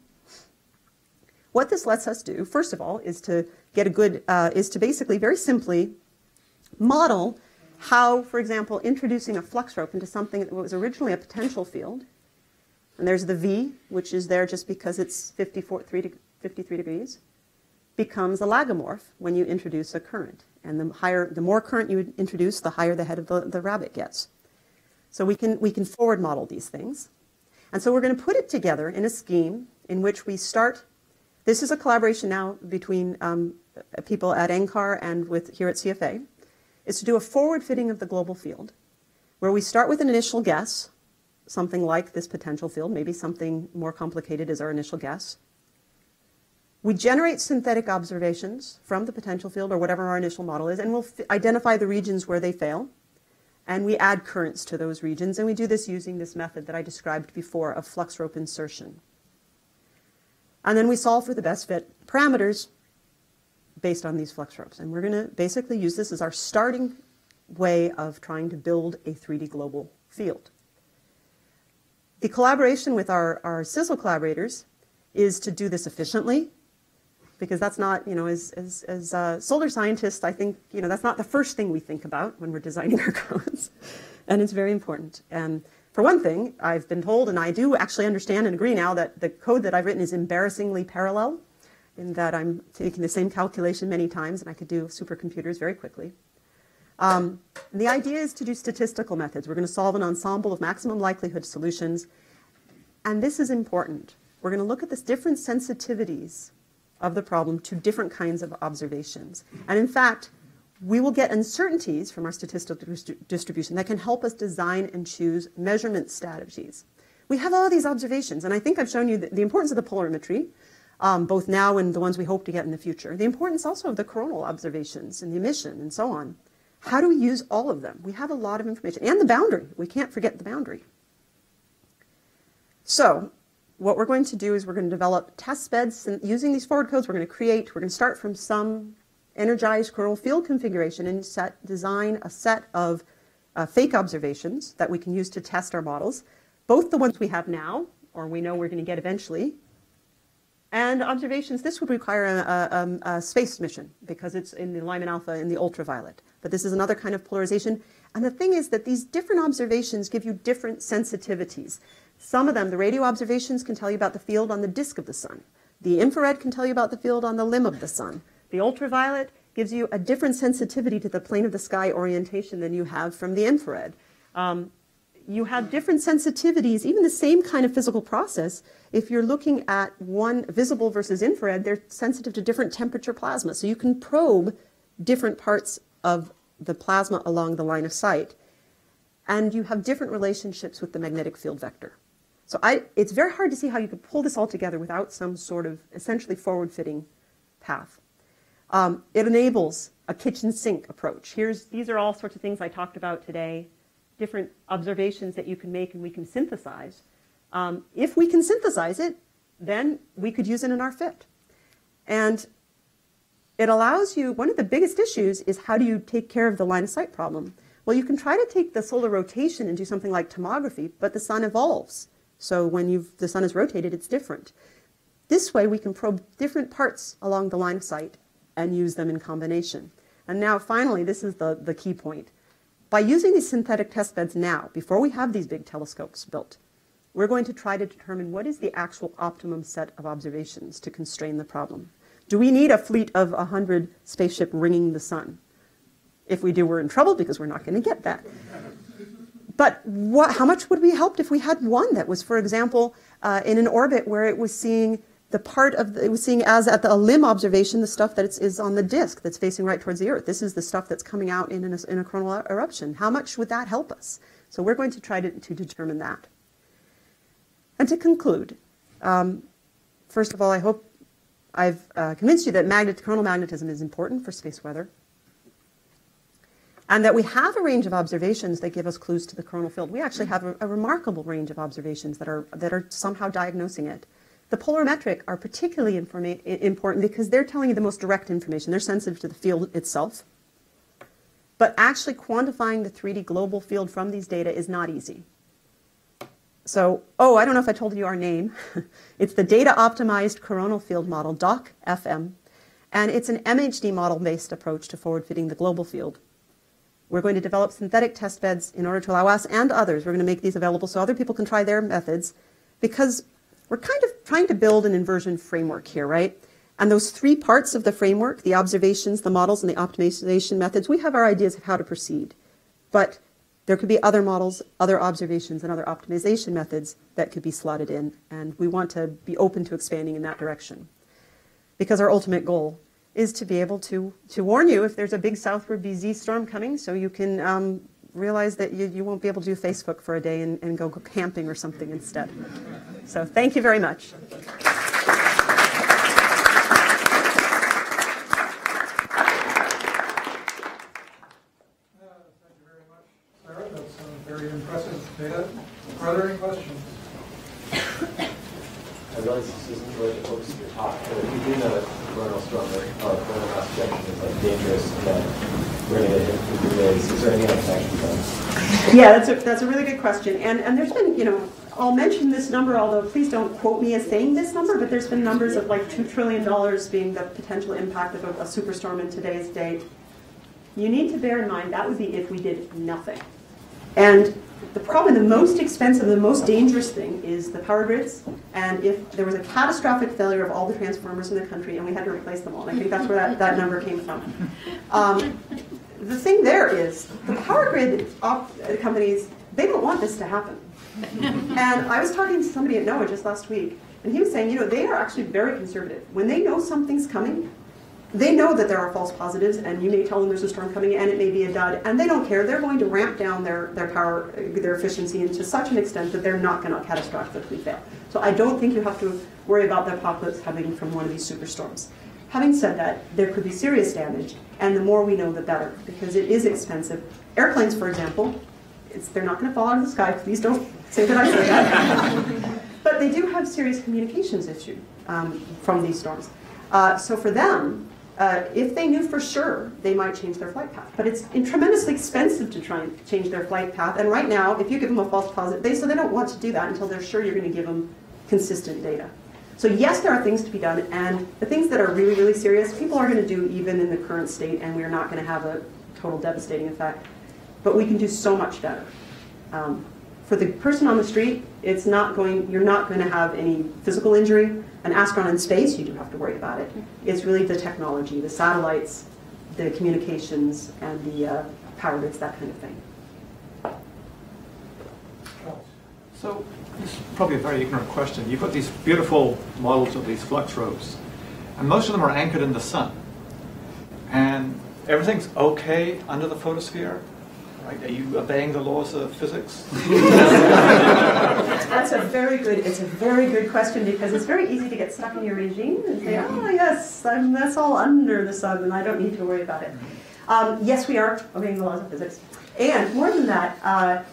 What this lets us do, first of all, is to get a good, uh, is to basically very simply model how, for example, introducing a flux rope into something that was originally a potential field and there's the V, which is there just because it's 54, 53 degrees, becomes a lagomorph when you introduce a current. And the higher, the more current you introduce, the higher the head of the, the rabbit gets. So we can, we can forward model these things. And so we're going to put it together in a scheme in which we start. This is a collaboration now between um, people at NCAR and with here at CFA. Is to do a forward fitting of the global field, where we start with an initial guess something like this potential field, maybe something more complicated is our initial guess. We generate synthetic observations from the potential field or whatever our initial model is, and we'll identify the regions where they fail. And we add currents to those regions, and we do this using this method that I described before of flux rope insertion. And then we solve for the best fit parameters based on these flux ropes. And we're going to basically use this as our starting way of trying to build a 3D global field. The collaboration with our, our CISL collaborators is to do this efficiently, because that's not, you know, as, as, as uh, solar scientists, I think, you know, that's not the first thing we think about when we're designing our (laughs) codes. and it's very important. And for one thing, I've been told, and I do actually understand and agree now, that the code that I've written is embarrassingly parallel, in that I'm taking the same calculation many times, and I could do supercomputers very quickly. Um, the idea is to do statistical methods. We're going to solve an ensemble of maximum likelihood solutions. And this is important. We're going to look at the different sensitivities of the problem to different kinds of observations. And in fact, we will get uncertainties from our statistical distribution that can help us design and choose measurement strategies. We have all these observations, and I think I've shown you the, the importance of the polarimetry, um, both now and the ones we hope to get in the future. The importance also of the coronal observations and the emission and so on. How do we use all of them? We have a lot of information. And the boundary. We can't forget the boundary. So what we're going to do is we're going to develop test beds and using these forward codes we're going to create, we're going to start from some energized coronal field configuration and set, design a set of uh, fake observations that we can use to test our models. both the ones we have now, or we know we're going to get eventually, and observations. This would require a, a, a, space mission because it's in the Lyman alpha in the ultraviolet. But this is another kind of polarization. And the thing is that these different observations give you different sensitivities. Some of them, the radio observations, can tell you about the field on the disk of the sun. The infrared can tell you about the field on the limb of the sun. The ultraviolet gives you a different sensitivity to the plane of the sky orientation than you have from the infrared. Um, you have different sensitivities, even the same kind of physical process. If you're looking at one visible versus infrared, they're sensitive to different temperature plasma. So you can probe different parts of the plasma along the line of sight. And you have different relationships with the magnetic field vector. So I, it's very hard to see how you could pull this all together without some sort of essentially forward fitting path. Um, it enables a kitchen sink approach. Here's, these are all sorts of things I talked about today different observations that you can make and we can synthesize. Um, if we can synthesize it, then we could use it in our fit. And it allows you, one of the biggest issues is how do you take care of the line of sight problem? Well, you can try to take the solar rotation and do something like tomography, but the sun evolves. So when the sun is rotated, it's different. This way, we can probe different parts along the line of sight and use them in combination. And now, finally, this is the, the key point. By using these synthetic test beds now, before we have these big telescopes built, we're going to try to determine what is the actual optimum set of observations to constrain the problem. Do we need a fleet of 100 spaceship ringing the sun? If we do, we're in trouble because we're not going to get that. But what, how much would we help if we had one that was, for example, uh, in an orbit where it was seeing the part of the, it was seeing as at the limb observation the stuff that is on the disk that's facing right towards the Earth. This is the stuff that's coming out in, a, in a coronal eruption. How much would that help us? So we're going to try to, to determine that. And to conclude, um, first of all, I hope I've uh, convinced you that magnet, coronal magnetism is important for space weather, and that we have a range of observations that give us clues to the coronal field. We actually have a, a remarkable range of observations that are that are somehow diagnosing it. The polarimetric are particularly important because they're telling you the most direct information. They're sensitive to the field itself. But actually quantifying the 3D global field from these data is not easy. So, oh, I don't know if I told you our name. (laughs) it's the Data Optimized Coronal Field Model, DOC-FM, and it's an MHD model-based approach to forward-fitting the global field. We're going to develop synthetic test beds in order to allow us and others, we're going to make these available so other people can try their methods, because we're kind of trying to build an inversion framework here, right? And those three parts of the framework, the observations, the models, and the optimization methods, we have our ideas of how to proceed. But there could be other models, other observations, and other optimization methods that could be slotted in. And we want to be open to expanding in that direction. Because our ultimate goal is to be able to, to warn you if there's a big southward BZ storm coming so you can um, realize that you, you won't be able to do Facebook for a day and, and go camping or something instead. So thank you very much. That's some very impressive data. Are there any questions? I realize this isn't really the focus of your talk, but if you do know that coronal storm or uh, coronal mass ejection is like dangerous, then is there any other Yeah, that's a, that's a really good question. And, and there's been, you know, I'll mention this number, although please don't quote me as saying this number, but there's been numbers of like $2 trillion being the potential impact of a, a superstorm in today's date. You need to bear in mind that would be if we did nothing. And the probably the most expensive, the most dangerous thing is the power grids. And if there was a catastrophic failure of all the transformers in the country and we had to replace them all, and I think that's where that, that number came from. Um, the thing there is the power grid companies, they don't want this to happen. (laughs) and I was talking to somebody at NOAA just last week, and he was saying, you know, they are actually very conservative. When they know something's coming, they know that there are false positives, and you may tell them there's a storm coming, and it may be a dud, and they don't care. They're going to ramp down their, their power, their efficiency to such an extent that they're not going to catastrophically fail. So I don't think you have to worry about the apocalypse coming from one of these superstorms. Having said that, there could be serious damage, and the more we know, the better, because it is expensive. Airplanes, for example, they're not going to fall out of the sky. Please don't say that I say that. (laughs) but they do have serious communications issue um, from these storms. Uh, so for them, uh, if they knew for sure, they might change their flight path. But it's tremendously expensive to try and change their flight path. And right now, if you give them a false positive, they so they don't want to do that until they're sure you're going to give them consistent data. So yes, there are things to be done, and the things that are really, really serious, people are going to do even in the current state, and we're not going to have a total devastating effect. But we can do so much better. Um, for the person on the street, it's not going. You're not going to have any physical injury. An astronaut in space, you do have to worry about it. It's really the technology, the satellites, the communications, and the uh, power grids, that kind of thing. So, this is probably a very ignorant question. You've got these beautiful models of these flux ropes, and most of them are anchored in the sun. And everything's okay under the photosphere, right? Are you obeying the laws of physics? (laughs) That's a very good. It's a very good question because it's very easy to get stuck in your regime and say, "Oh yes, I'm, that's all under the sun, and I don't need to worry about it." Um, yes, we are obeying the laws of physics, and more than that, uh,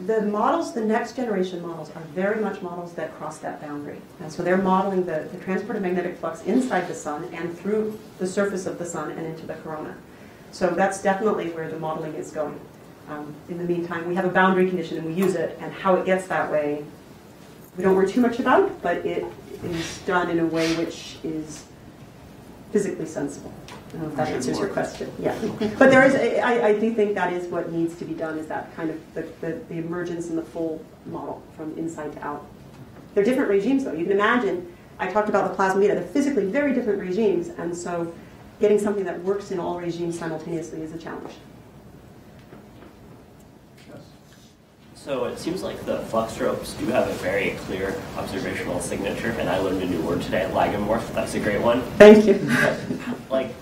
the models, the next generation models, are very much models that cross that boundary. And so they're modeling the, the transport of magnetic flux inside the sun and through the surface of the sun and into the corona. So that's definitely where the modeling is going. Um, in the meantime, we have a boundary condition and we use it, and how it gets that way, we don't worry too much about, but it is done in a way which is physically sensible. I don't know if that answers your question. Yeah, but there is, I, I do think that is what needs to be done, is that kind of the, the, the emergence and the full model from inside to out. They're different regimes, though. You can imagine, I talked about the plasma beta, they're physically very different regimes, and so getting something that works in all regimes simultaneously is a challenge. So it seems like the flux ropes do have a very clear observational signature, and I learned a new word today, lagomorph. That's a great one. Thank you. like,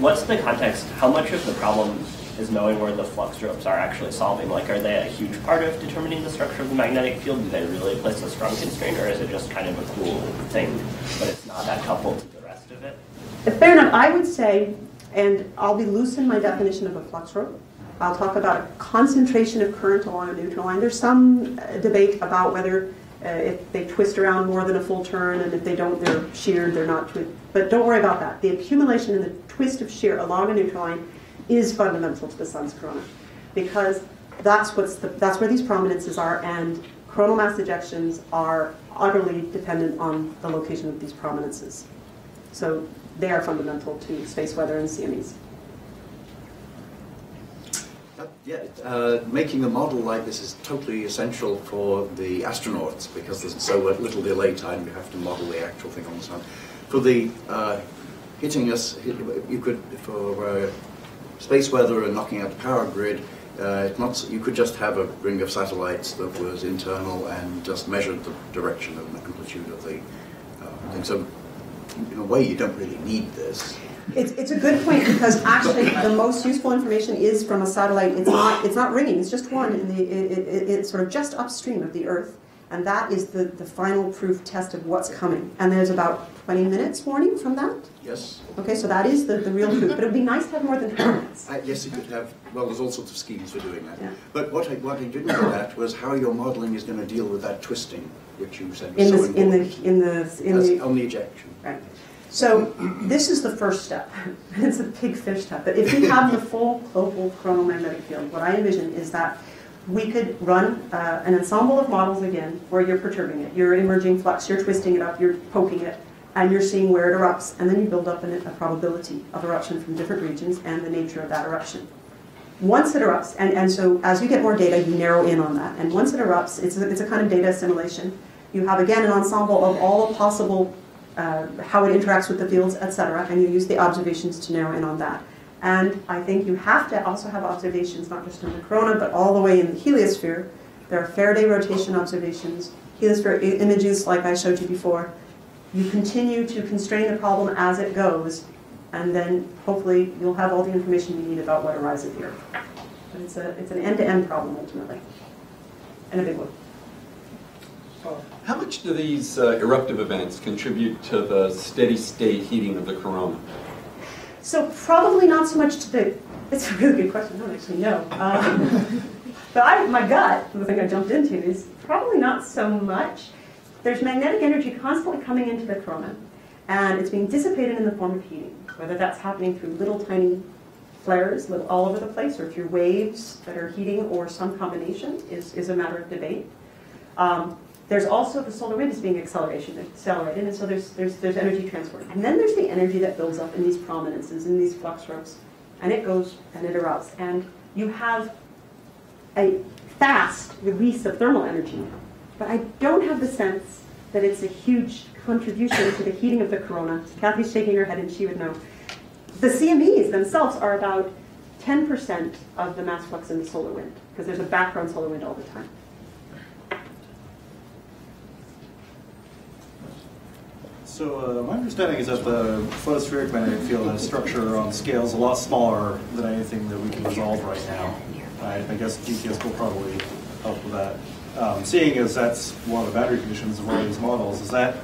what's the context? How much of the problem is knowing where the flux ropes are actually solving? Like, are they a huge part of determining the structure of the magnetic field? Do they really place a strong constraint, or is it just kind of a cool thing, but it's not that coupled to the rest of it? Fair enough. I would say, and I'll be loose in my definition of a flux rope. I'll talk about a concentration of current along a neutral line. There's some uh, debate about whether uh, if they twist around more than a full turn, and if they don't, they're sheared, they're not twisted. But don't worry about that. The accumulation and the twist of shear along a neutral line is fundamental to the sun's corona, because that's what's the, that's where these prominences are, and coronal mass ejections are utterly dependent on the location of these prominences. So they are fundamental to space weather and CMEs. Uh, yeah, uh, making a model like this is totally essential for the astronauts because there's so little delay time. You have to model the actual thing on the sun. For the uh, hitting us, you could for uh, space weather and knocking out the power grid. Uh, not, you could just have a ring of satellites that was internal and just measured the direction and the amplitude of the uh, thing. So, in a way, you don't really need this. It's, it's a good point because actually the most useful information is from a satellite. It's not it's not ringing. It's just one it, it, it's sort of just upstream of the Earth, and that is the, the final proof test of what's coming. And there's about 20 minutes warning from that. Yes. Okay, so that is the, the real proof. But it would be nice to have more than 20 minutes. Uh, yes, you could have. Well, there's all sorts of schemes for doing that. Yeah. But what I, what I didn't know that was how your modelling is going to deal with that twisting, which you said was In so the in the in the in As- the on the ejection. Right. So this is the first step. (laughs) It's a big fish step. But if we have the full global coronal magnetic field, what I envision is that we could run uh, an ensemble of models again where you're perturbing it. You're emerging flux, you're twisting it up, you're poking it, and you're seeing where it erupts. And then you build up an, a probability of eruption from different regions and the nature of that eruption. Once it erupts, and, and so as you get more data, you narrow in on that. And once it erupts, it's a, it's a kind of data assimilation. You have, again, an ensemble of all the possible uh, how it interacts with the fields, etc., and you use the observations to narrow in on that. And I think you have to also have observations, not just in the corona, but all the way in the heliosphere. There are Faraday rotation observations, heliosphere images like I showed you before. You continue to constrain the problem as it goes, and then hopefully you'll have all the information you need about what arises here. But it's, a, it's an end-to-end problem ultimately, and a big one. How much do these uh, eruptive events contribute to the steady state heating of the corona? So probably not so much to the. It's a really good question. I don't actually know. Um, (laughs) but I, my gut, the thing I jumped into, is probably not so much. There's magnetic energy constantly coming into the corona, and it's being dissipated in the form of heating. whether that's happening through little tiny flares all over the place or through waves that are heating or some combination is, is a matter of debate. Um, there's also the solar wind is being acceleration, accelerated, and so there's, there's, there's energy transport. And then there's the energy that builds up in these prominences, in these flux ropes, and it goes and it erupts. And you have a fast release of thermal energy, but I don't have the sense that it's a huge contribution to the heating of the corona. Kathy's shaking her head and she would know. The CMEs themselves are about 10% of the mass flux in the solar wind, because there's a background solar wind all the time. So uh, my understanding is that the photospheric magnetic field has structure on scales a lot smaller than anything that we can resolve right now. I, I guess GPS will probably help with that. Um, seeing as that's one of the boundary conditions of one of these models, is that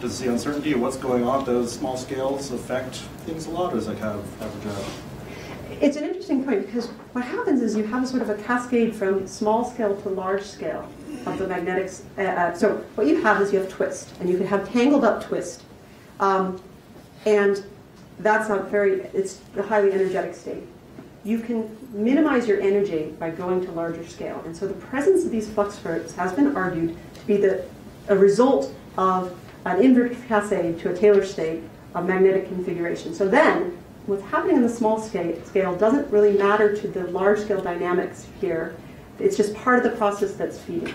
does the uncertainty of what's going on those small scales affect things a lot, or is that kind of average out? It's an interesting point because what happens is you have a sort of a cascade from small scale to large scale of the magnetics. Uh, uh, so what you have is you have twist, and you can have tangled up twist, um, and that's not very. It's a highly energetic state. You can minimize your energy by going to larger scale, and so the presence of these flux spurts has been argued to be the a result of an inverted cascade to a Taylor state of magnetic configuration. So then, what's happening in the small scale, scale doesn't really matter to the large scale dynamics here. It's just part of the process that's feeding.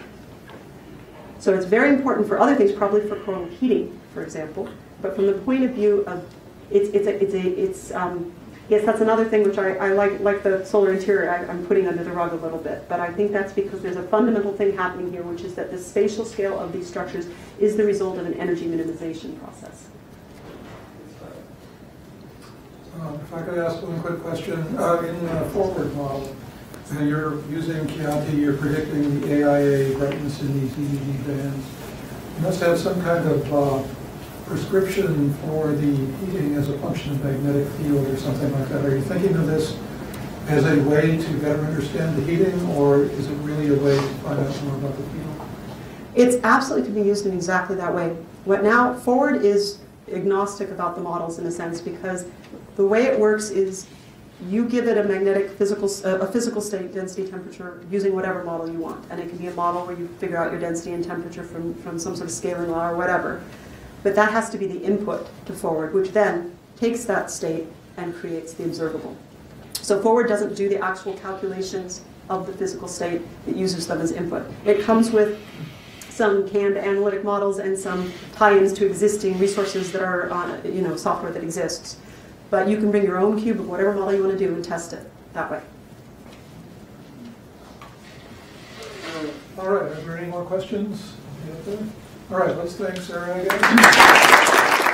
So it's very important for other things, probably for coronal heating, for example. But from the point of view of it's it's a, it's a it's um, yes, that's another thing which I, I like like the solar interior. I, I'm putting under the rug a little bit, but I think that's because there's a fundamental thing happening here, which is that the spatial scale of these structures is the result of an energy minimization process. Um, If I could ask one quick question, Uh, in the forward model, and you're using Chianti, you're predicting the AIA brightness in these EUV bands. You must have some kind of uh, prescription for the heating as a function of magnetic field or something like that. Are you thinking of this as a way to better understand the heating, or is it really a way to find out more about the field? It's absolutely to be used in exactly that way. What now, Forward is agnostic about the models in a sense because the way it works is you give it a magnetic physical, a physical state, density, temperature, using whatever model you want. And it can be a model where you figure out your density and temperature from, from some sort of scaling law or whatever. But that has to be the input to Forward, which then takes that state and creates the observable. So Forward doesn't do the actual calculations of the physical state, it uses them as input. It comes with some canned analytic models and some tie-ins to existing resources that are on, you know, software that exists. But you can bring your own cube of whatever model you want to do and test it that way. All right, are there any more questions? All right, let's thank Sarah again.